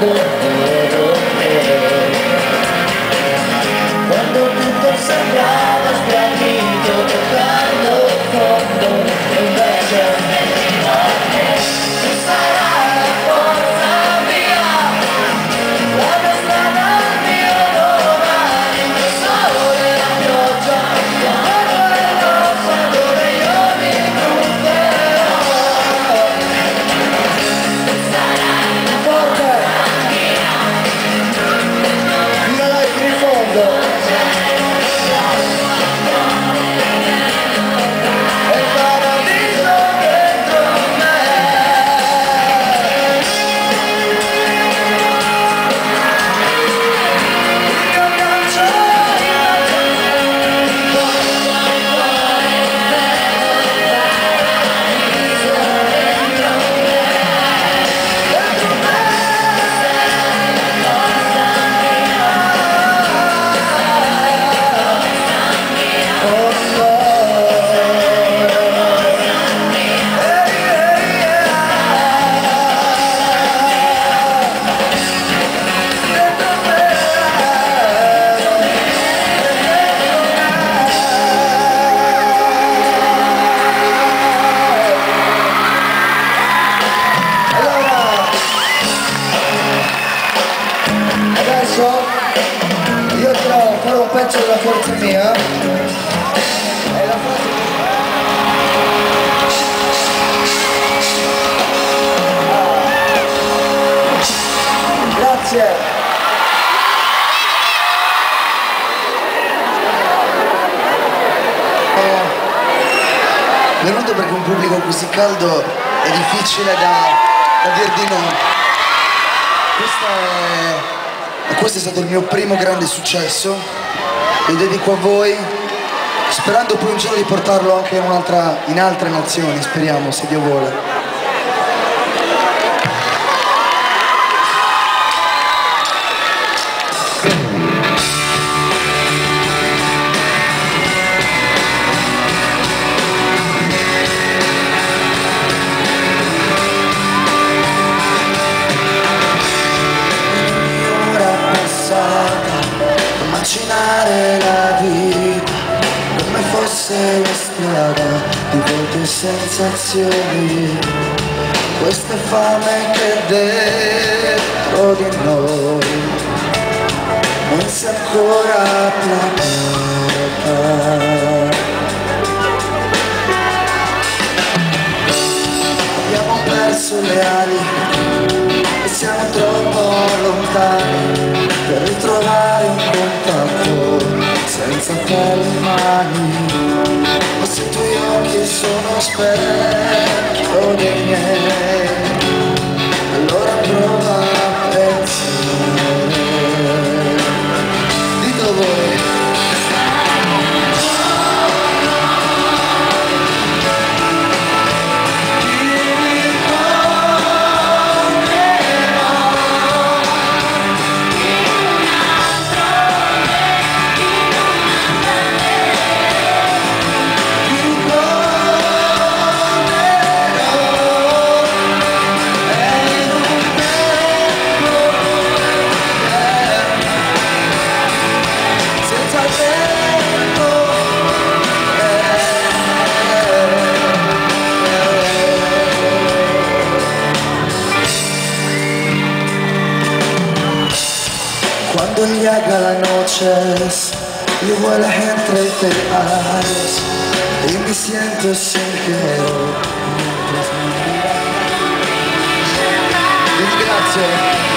Bible. Faccio la forza mia. È la frase grazie. Venuto perché un pubblico così caldo è difficile da, da dir di no. Questo è, questo è stato il mio primo grande successo, lo dedico a voi, sperando poi un giorno di portarlo anche in, in altre nazioni, speriamo, se Dio vuole. Immaginare la vita come fosse una strada di volte sensazioni. Questa fame che dentro di noi non si è ancora placata abbiamo perso le ali e siamo troppo lontani per ritrovare ma se i tuoi occhi sono specchio dei miei. Allora prova a pensare. Dito voi las noches igual la gente te vas y me siento sin género mientras me miras. Gracias.